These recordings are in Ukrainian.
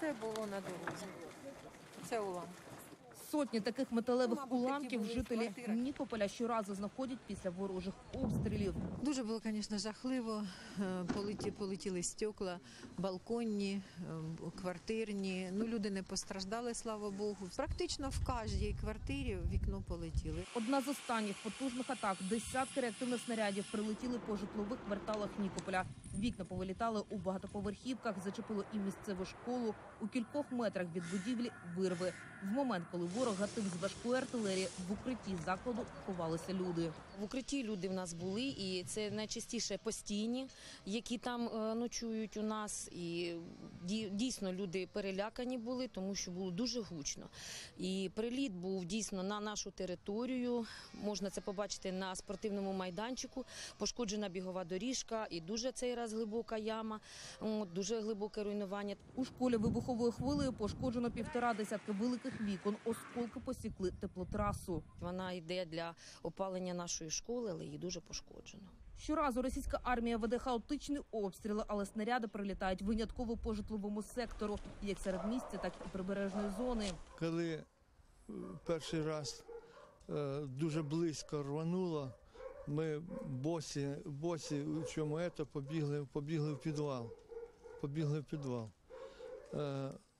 все було на дорозі. Це уламки. Сотні таких металевих уламків жителі. Нікополя щоразу знаходять після ворожих обстрілів. Дуже було, звісно, жахливо. Е, Полеті, полетіли стекла, балконні, е, квартирні. Ну, люди не постраждали, слава Богу. Практично в кожній квартирі вікно полетіли. Одна з останніх потужних атак. Десятки реактивних снарядів прилетіли по житлових кварталах Нікополя. Вікна повилітали у багатоповерхівках, зачепило і місцеву школу. У кількох метрах від будівлі вирви. В момент, коли ворог гатив з важкої артилерії, в укритті закладу ховалися люди. В укритті люди в нас були, і це найчастіше постійні, які там е, ночують у нас. І дійсно люди перелякані були, тому що було дуже гучно. І приліт був дійсно на нашу територію. Можна це побачити на спортивному майданчику. Пошкоджена бігова доріжка, і дуже цей раз глибока яма, дуже глибоке руйнування. У школі вибуховою хвилею пошкоджено півтора десятки великих вікон. Осколки посікли теплотрасу. Вона йде для опалення нашої школи, але її дуже пошкоджено. Щоразу російська армія веде хаотичні обстріли, але снаряди прилітають винятково по житловому сектору, як серед місця, так і прибережної зони. коли е, перший раз е, дуже близько рвануло, ми босі, босі у чому ето, побігли, побігли в підвал. Побігли в підвал.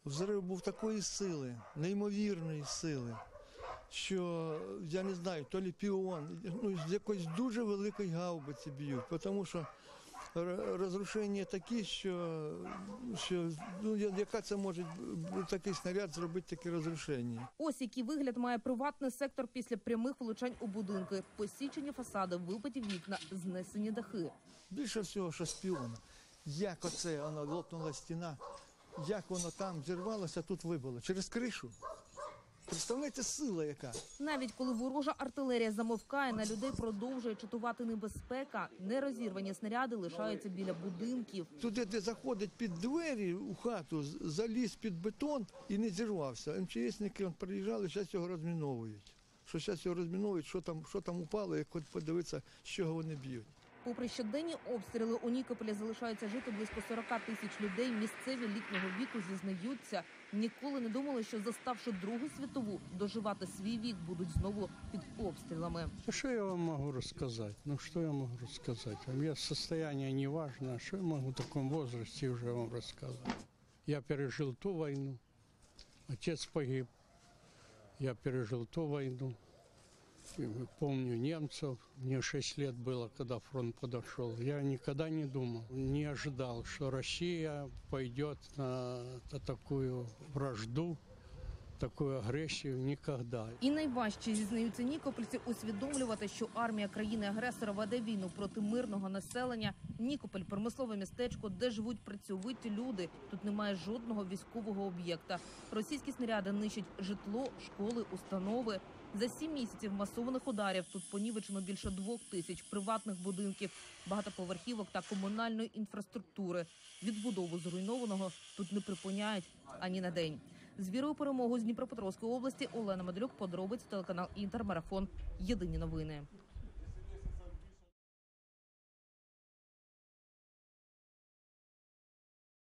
Взрив був такої сили, неймовірної сили, що я не знаю, то лі піон, ну, з якоїсь дуже великої гаубиці б'ють, тому що розрушення такі, що, що ну, яка це може такий снаряд зробити таке розрушення. Ось який вигляд має приватний сектор після прямих влучань у будинки. Посічені фасади, вибиті вікна, знесені дахи. Більше всього, що шпіона. Як оце воно лопнула стіна, як воно там зірвалося, тут вибило. Через кришу. Представляєте, сила яка. Навіть коли ворожа артилерія замовкає, на людей продовжує чатувати небезпека. Нерозірвані снаряди лишаються біля будинків. Туди, де заходить під двері у хату, заліз під бетон і не зірвався. МЧСники он, приїжджали, зараз його розміновують. Що зараз його розміновують, що там, що там упало, як от подивитися, з чого вони б'ють. Попри щоденні обстріли, у Нікополі залишаються жити близько 40 тисяч людей. Місцеві літнього віку зізнаються, ніколи не думали, що заставши Другу світову, доживати свій вік будуть знову під обстрілами. Что я вам могу рассказать? Ну, что я могу рассказать? У меня состояние не важно. А что я могу в таком возрасте уже вам рассказать? Я пережил ту войну. Отец погиб. Я пережил ту войну. Помню немцев. Мне 6 лет было, когда фронт подошел. Я никогда не думал, не ожидал, что Россия пойдет на, такую вражду, такую агрессию. Никогда. І найважче зізнаються нікопольці усвідомлювати, що армія країни-агресора веде війну проти мирного населення. Нікополь промислове містечко, де живуть працьовиті люди. Тут немає жодного військового об'єкта. Російські снаряди нищать житло, школи, установи. За сім місяців масованих ударів тут понівечено більше двох тисяч приватних будинків, багатоповерхівок та комунальної інфраструктури. Відбудову зруйнованого тут не припиняють ані на день. З вірою перемогу з Дніпропетровської області Олена Медлюк, подробиць телеканал Інтермарафон. Єдині новини.